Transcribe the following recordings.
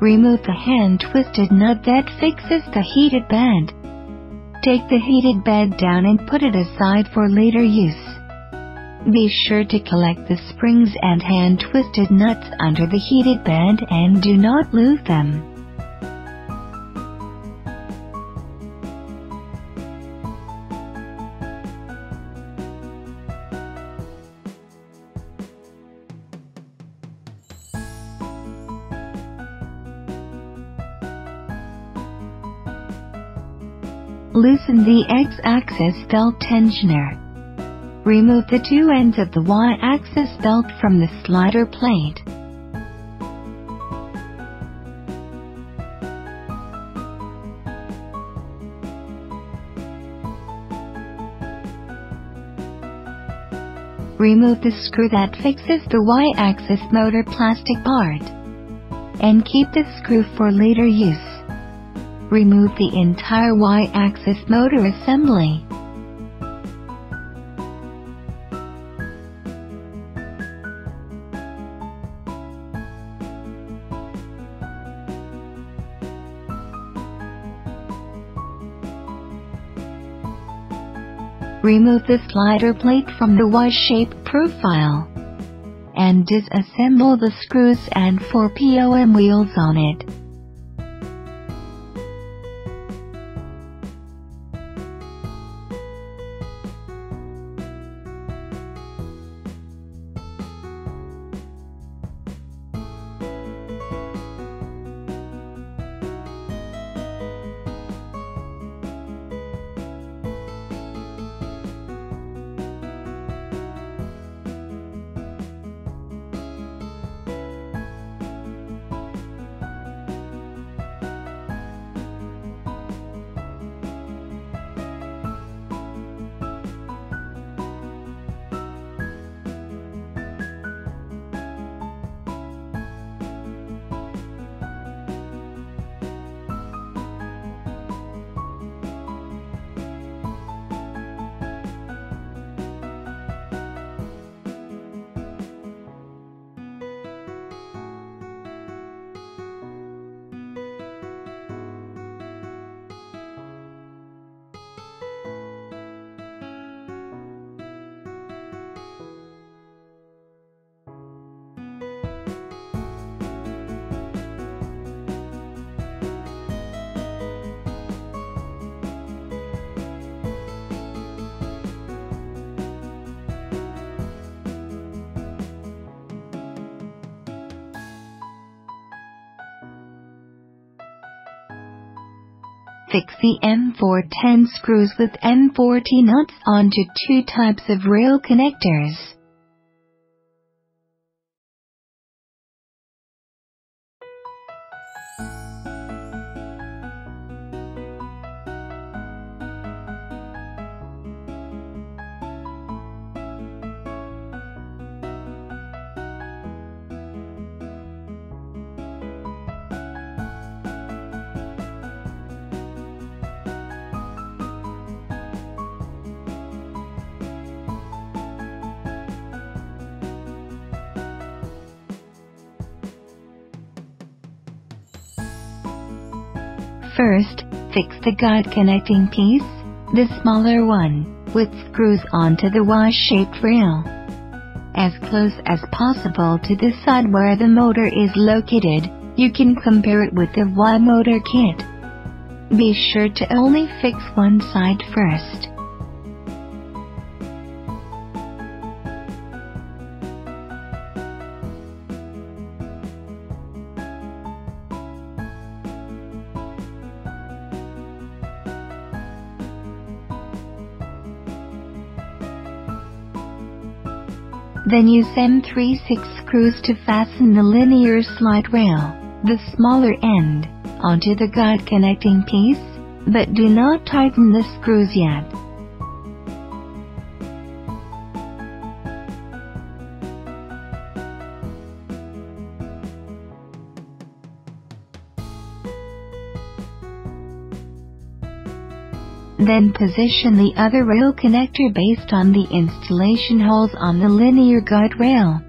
Remove the hand-twisted nut that fixes the heated bed. Take the heated bed down and put it aside for later use. Be sure to collect the springs and hand-twisted nuts under the heated bed and do not lose them. Loosen the X-axis belt tensioner. Remove the two ends of the Y-axis belt from the slider plate. Remove the screw that fixes the Y-axis motor plastic part. And keep the screw for later use. Remove the entire Y-axis motor assembly. Remove the slider plate from the Y-shaped profile and disassemble the screws and four POM wheels on it. Fix the M410 screws with M40 nuts onto two types of rail connectors. First, fix the guide connecting piece, the smaller one, with screws onto the Y-shaped rail. As close as possible to the side where the motor is located, you can compare it with the Y motor kit. Be sure to only fix one side first. Then use M36 screws to fasten the linear slide rail, the smaller end, onto the guide connecting piece, but do not tighten the screws yet. Then position the other rail connector based on the installation holes on the linear guide rail.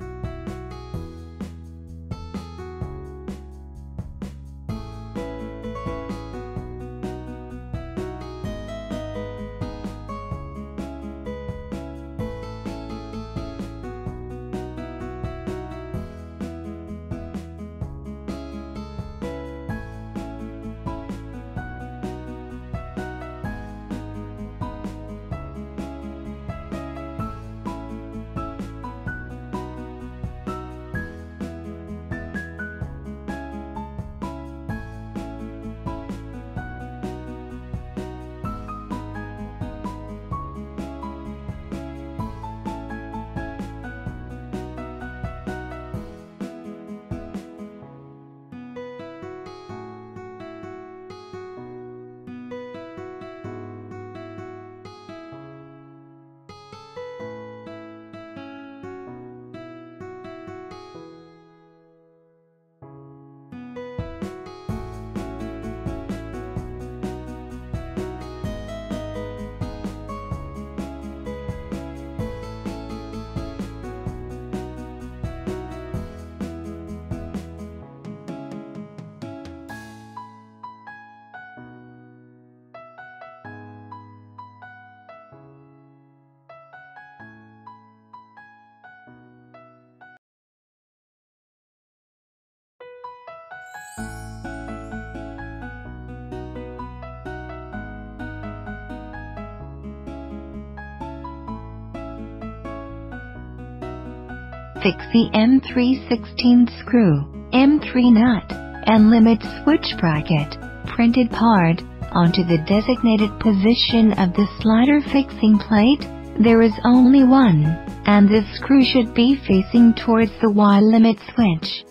Fix the M316 screw, M3 nut, and limit switch bracket, printed part, onto the designated position of the slider fixing plate. There is only one, and the screw should be facing towards the Y limit switch.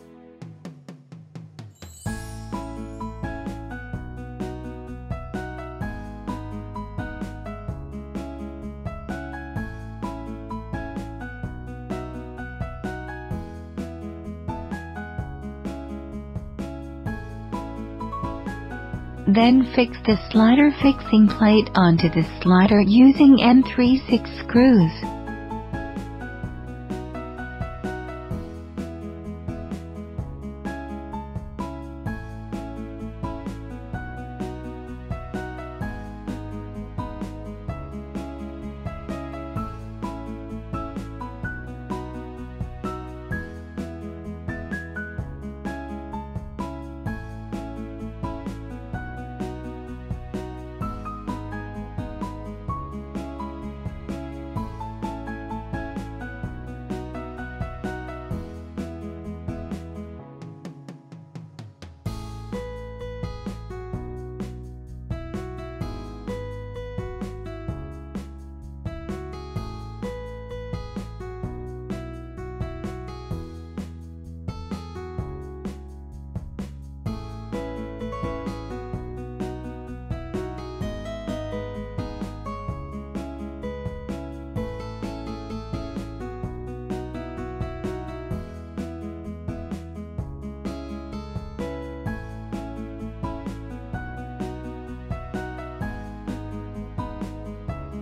Then fix the slider fixing plate onto the slider using M36 screws.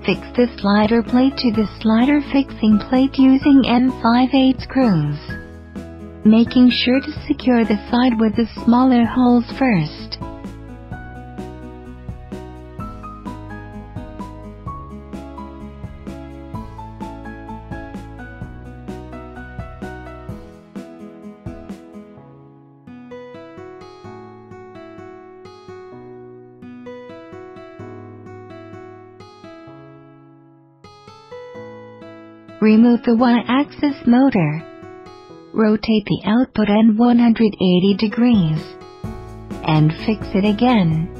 Fix the slider plate to the slider fixing plate using M58 screws. Making sure to secure the side with the smaller holes first. Remove the Y-axis motor. Rotate the output end 180 degrees. And fix it again.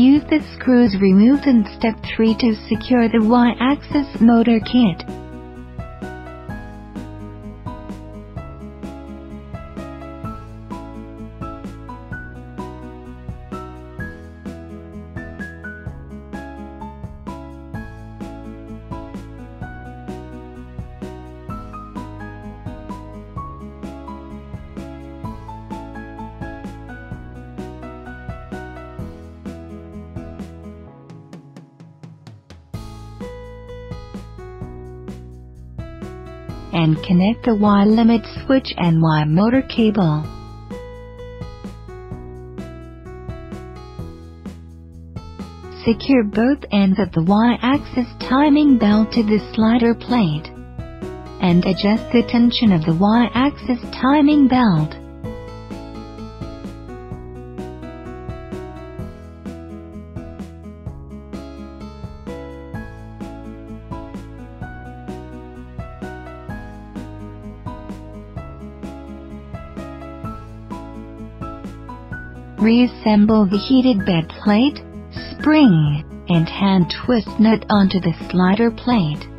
Use the screws removed in step 3 to secure the Y-axis motor kit. And connect the Y limit switch and Y motor cable. Secure both ends of the Y-axis timing belt to the slider plate. And adjust the tension of the Y-axis timing belt. Reassemble the heated bed plate, spring, and hand twist nut onto the slider plate.